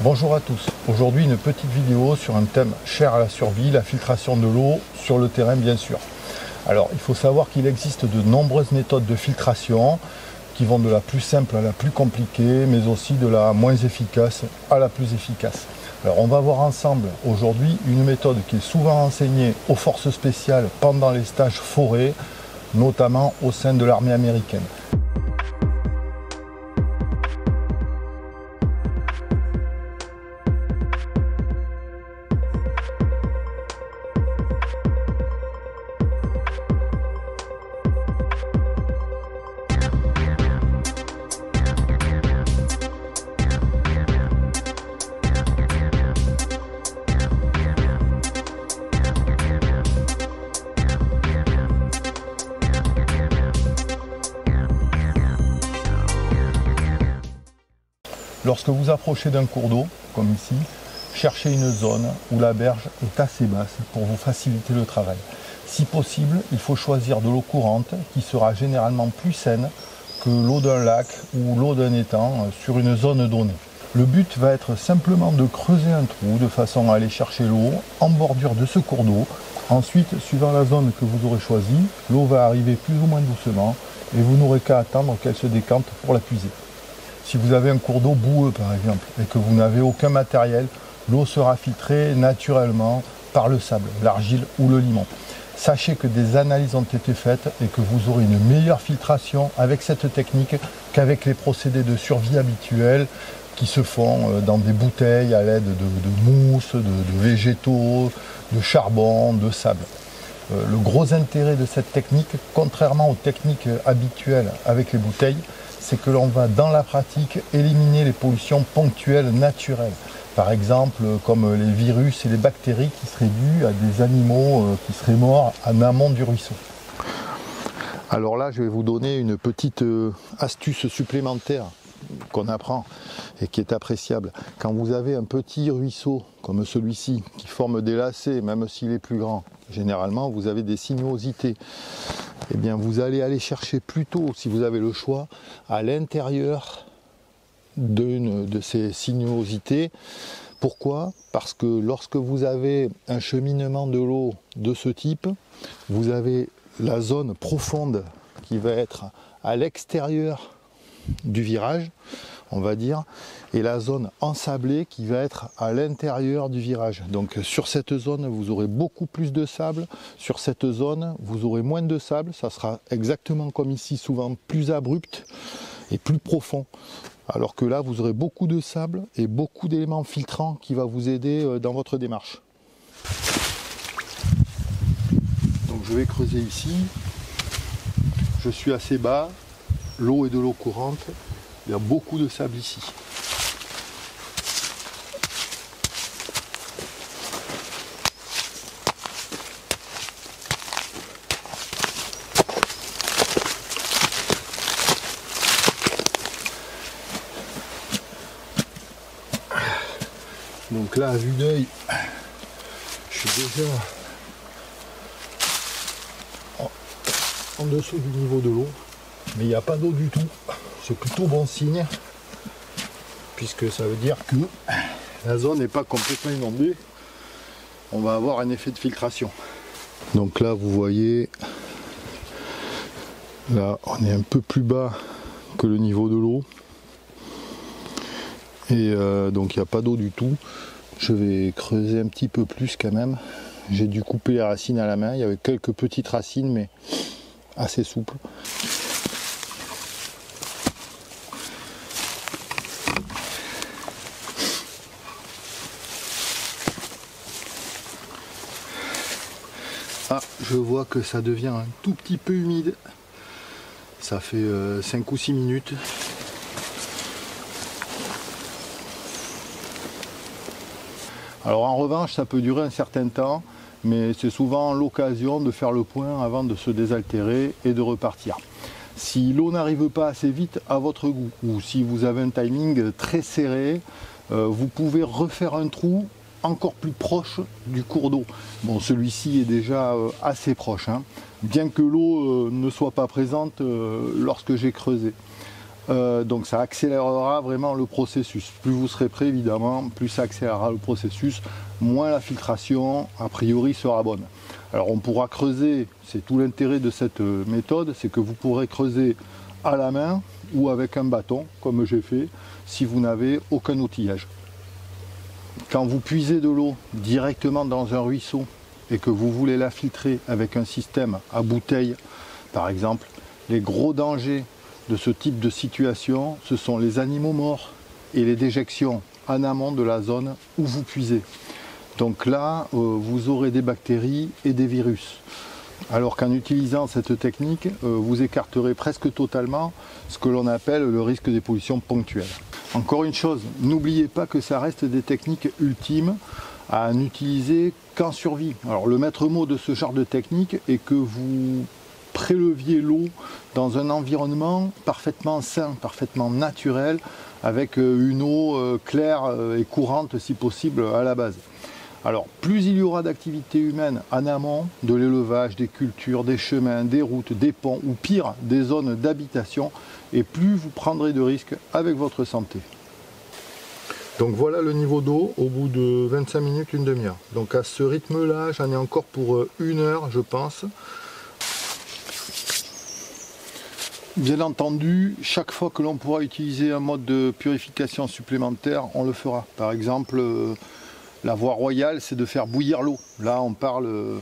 Bonjour à tous. Aujourd'hui une petite vidéo sur un thème cher à la survie, la filtration de l'eau sur le terrain bien sûr. Alors il faut savoir qu'il existe de nombreuses méthodes de filtration qui vont de la plus simple à la plus compliquée, mais aussi de la moins efficace à la plus efficace. Alors on va voir ensemble aujourd'hui une méthode qui est souvent enseignée aux forces spéciales pendant les stages forêts, notamment au sein de l'armée américaine. Lorsque vous approchez d'un cours d'eau, comme ici, cherchez une zone où la berge est assez basse pour vous faciliter le travail. Si possible, il faut choisir de l'eau courante qui sera généralement plus saine que l'eau d'un lac ou l'eau d'un étang sur une zone donnée. Le but va être simplement de creuser un trou de façon à aller chercher l'eau en bordure de ce cours d'eau. Ensuite, suivant la zone que vous aurez choisie, l'eau va arriver plus ou moins doucement et vous n'aurez qu'à attendre qu'elle se décante pour la puiser. Si vous avez un cours d'eau boueux par exemple et que vous n'avez aucun matériel, l'eau sera filtrée naturellement par le sable, l'argile ou le limon. Sachez que des analyses ont été faites et que vous aurez une meilleure filtration avec cette technique qu'avec les procédés de survie habituels qui se font euh, dans des bouteilles à l'aide de, mousse, de, végétaux, de charbon, de sable. Euh, le gros intérêt de cette technique, contrairement aux techniques habituelles avec les bouteilles, c'est que l'on va dans la pratique éliminer les pollutions ponctuelles naturelles. Par exemple, comme les virus et les bactéries qui seraient dues à des animaux euh, qui seraient morts en amont du ruisseau. Alors là, je vais vous donner une petite euh, astuce supplémentaire qu'on apprend et qui est appréciable. Quand vous avez un petit ruisseau comme celui-ci qui forme des lacets, même s'il est plus grand, généralement vous avez des sinuosités. Eh bien vous allez aller chercher plutôt, si vous avez le choix, à l'intérieur d'une de ces sinuosités. Pourquoi? Parce que lorsque vous avez un cheminement de l'eau de ce type, vous avez la zone profonde qui va être à l'extérieur du virage, on va dire, et la zone ensablée qui va être à l'intérieur du virage. Donc sur cette zone, vous aurez beaucoup plus de sable. Sur cette zone, vous aurez moins de sable. Ça sera exactement comme ici, souvent plus abrupt et plus profond. Alors que là, vous aurez beaucoup de sable et beaucoup d'éléments filtrants qui va vous aider euh, dans votre démarche. Donc je vais creuser ici. Je suis assez bas, l'eau est de l'eau courante, il y a beaucoup de sable ici. Donc là, à vue d'œil, je suis déjà en dessous du niveau de l'eau mais il n'y a pas d'eau du tout. C'est plutôt bon signe, puisque ça veut dire que la zone n'est pas complètement inondée. On va avoir un effet de filtration. Donc là, vous voyez, là, on est un peu plus bas que le niveau de l'eau. Et euh, donc il n'y a pas d'eau du tout. Je vais creuser un petit peu plus quand même. J'ai dû couper les racines à la main. Il y avait quelques petites racines, mais assez souples. Ah, je vois que ça devient un tout petit peu humide. Ça fait 5 euh, ou 6 minutes. Alors en revanche, ça peut durer un certain temps, mais c'est souvent l'occasion de faire le point avant de se désaltérer et de repartir. Si l'eau n'arrive pas assez vite à votre goût, ou si vous avez un timing très serré, euh, vous pouvez refaire un trou encore plus proche du cours d'eau. Bon, celui-ci est déjà euh, assez proche, hein. bien que l'eau euh, ne soit pas présente euh, lorsque j'ai creusé. Donc ça accélérera vraiment le processus. Plus vous serez prêt, évidemment, plus ça accélérera le processus, moins la filtration, a priori, sera bonne. Alors on pourra creuser, c'est tout l'intérêt de cette méthode, c'est que vous pourrez creuser à la main ou avec un bâton, comme j'ai fait, si vous n'avez aucun outillage. Quand vous puisez de l'eau directement dans un ruisseau et que vous voulez la filtrer avec un système à bouteille, par exemple, les gros dangers de ce type de situation, ce sont les animaux morts et les déjections en amont de la zone où vous puisez. Donc là, euh, vous aurez des bactéries et des virus. Alors qu'en utilisant cette technique, euh, vous écarterez presque totalement ce que l'on appelle le risque des pollutions ponctuelles. Encore une chose, n'oubliez pas que ça reste des techniques ultimes à n'utiliser qu'en survie. Alors le maître mot de ce genre de technique est que vous préleviez l'eau dans un environnement parfaitement sain, parfaitement naturel, avec euh, une eau euh, claire euh, et courante si possible à la base. Alors plus il y aura d'activités humaines en amont, de l'élevage, des cultures, des chemins, des routes, des ponts ou pire des zones d'habitation, et plus vous prendrez de risques avec votre santé. Donc voilà le niveau d'eau au bout de 25 minutes, une demi-heure. Donc à ce rythme-là, j'en ai encore pour une heure, je pense. Bien entendu, chaque fois que l'on pourra utiliser un mode de purification supplémentaire, on le fera. Par exemple, euh, la voie royale, c'est de faire bouillir l'eau. Là, on parle euh,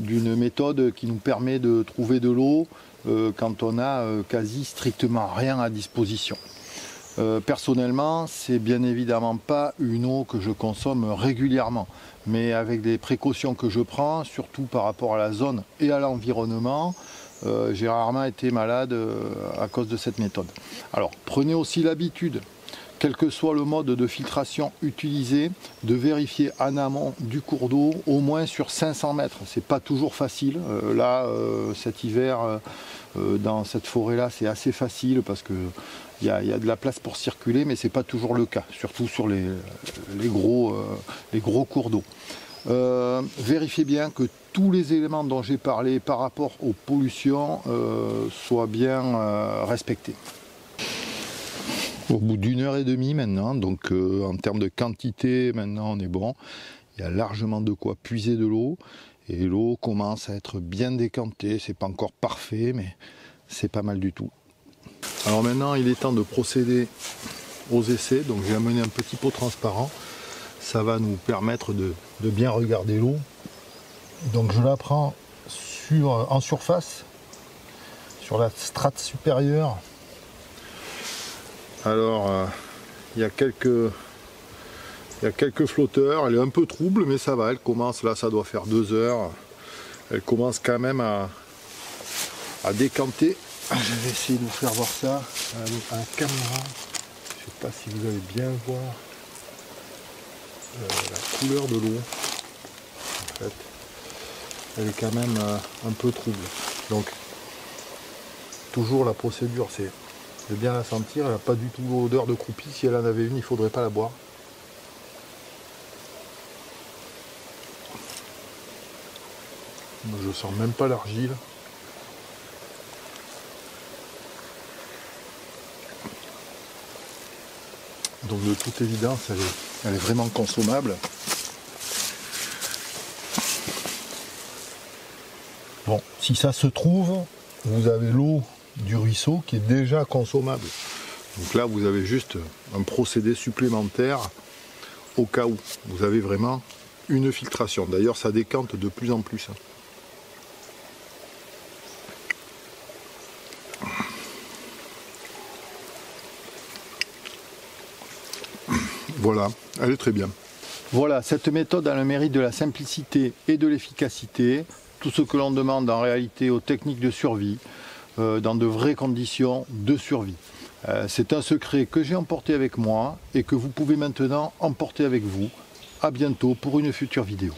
d'une méthode qui nous permet de trouver de l'eau euh, quand on a quasi strictement rien à disposition. personnellement, c'est bien évidemment pas une eau que je consomme régulièrement, mais avec des précautions que je prends, surtout par rapport à la zone et à l'environnement, euh, j'ai rarement été malade euh, à cause de cette méthode. Alors prenez aussi l'habitude, quel que soit le mode de filtration utilisé, de vérifier en amont du cours d'eau au moins sur 500 mètres. C'est pas toujours facile. Euh, là, cet hiver, dans cette forêt-là, c'est assez facile parce que il y, a de la place pour circuler, mais c'est pas toujours le cas, surtout sur les, gros, cours d'eau. vérifiez bien que tous les éléments dont j'ai parlé par rapport aux pollutions euh, soient bien euh, respectés. Au bout d'une heure et demie maintenant, donc euh, en termes de quantité, maintenant on est bon. Il y a largement de quoi puiser de l'eau et l'eau commence à être bien décantée. C'est pas encore parfait, mais c'est pas mal du tout. Alors maintenant, il est temps de procéder aux essais. Donc j'ai amené un petit pot transparent. Ça va nous permettre de bien regarder l'eau donc je la prends en surface, sur la strate supérieure. Alors, euh, il y a quelques y a quelques flotteurs, elle est un peu trouble, mais ça va, elle commence, là ça doit faire deux heures, elle commence quand même à, à décanter. Je vais essayer de vous faire voir ça à la caméra. Je ne sais pas si vous allez bien voir euh, la couleur de l'eau. En fait elle est quand même euh, un peu trouble. Donc, toujours la procédure, c'est bien la sentir. Elle n'a pas du tout l'odeur de croupie. Si elle en avait une, il ne faudrait pas la boire. Je sens même pas l'argile. Donc de toute évidence, elle est vraiment consommable. Bon, si ça se trouve, vous avez l'eau du ruisseau qui est déjà consommable. Donc là, vous avez juste un procédé supplémentaire au cas où. Vous avez vraiment une filtration. D'ailleurs, ça décante de plus en plus. Voilà, elle est très bien. Voilà, cette méthode a le mérite de la simplicité et de l'efficacité tout ce que l'on demande en réalité aux techniques de survie dans de vraies conditions de survie. Euh, c'est un secret que j'ai emporté avec moi et que vous pouvez maintenant emporter avec vous. A bientôt pour une future vidéo.